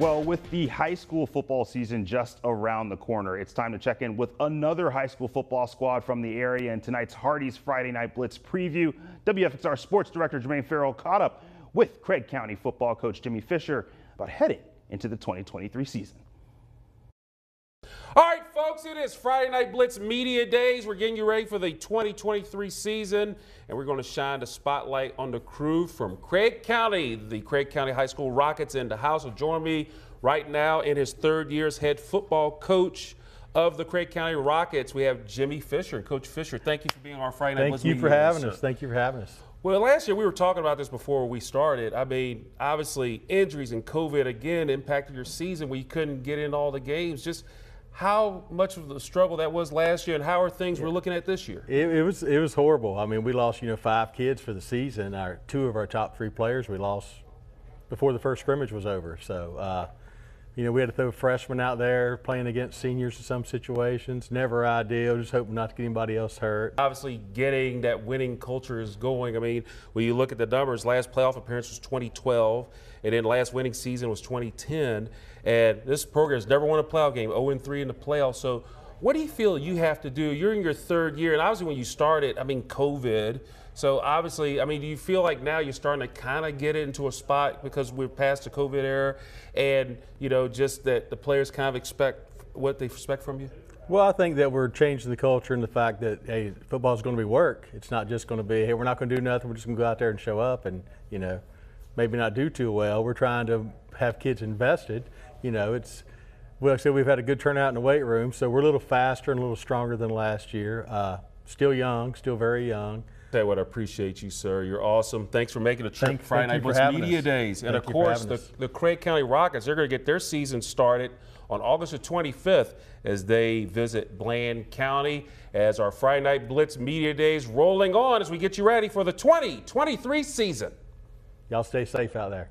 Well, with the high school football season just around the corner, it's time to check in with another high school football squad from the area in tonight's Hardee's Friday Night Blitz preview. WFXR Sports Director Jermaine Farrell caught up with Craig County football coach Jimmy Fisher about heading into the 2023 season. Folks, it is Friday Night Blitz Media Days. We're getting you ready for the 2023 season, and we're going to shine the spotlight on the crew from Craig County, the Craig County High School Rockets in the house. So join me right now in his third year as head football coach of the Craig County Rockets. We have Jimmy Fisher. Coach Fisher, thank you for being on our Friday Night thank Blitz you Media for having us. Thank you for having us. Well, last year we were talking about this before we started. I mean, obviously injuries and COVID again impacted your season We couldn't get in all the games. Just how much of the struggle that was last year, and how are things yeah. we're looking at this year? It, it, was it was horrible. I mean, we lost you know five kids for the season. Our two of our top three players we lost before the first scrimmage was over. So. Uh, you know, we had to throw freshmen out there playing against seniors in some situations. Never ideal. Just hoping not to get anybody else hurt. Obviously, getting that winning culture is going. I mean, when you look at the numbers, last playoff appearance was 2012, and then last winning season was 2010. And this program has never won a playoff game, 0 3 in the playoffs. So, what do you feel you have to do? You're in your third year, and obviously, when you started, I mean, COVID. So obviously, I mean, do you feel like now you're starting to kind of get into a spot because we're past the COVID era, and you know, just that the players kind of expect what they expect from you? Well, I think that we're changing the culture and the fact that hey, football is going to be work. It's not just going to be hey, we're not going to do nothing. We're just going to go out there and show up and you know, maybe not do too well. We're trying to have kids invested. You know, it's well, like I said, we've had a good turnout in the weight room, so we're a little faster and a little stronger than last year. Uh, still young, still very young. Tell you what, I appreciate you, sir. You're awesome. Thanks for making a trip thank, Friday Night Blitz Media us. Days. And thank of course, the, the Craig County Rockets, they're going to get their season started on August the 25th as they visit Bland County as our Friday Night Blitz Media Days rolling on as we get you ready for the 2023 season. Y'all stay safe out there.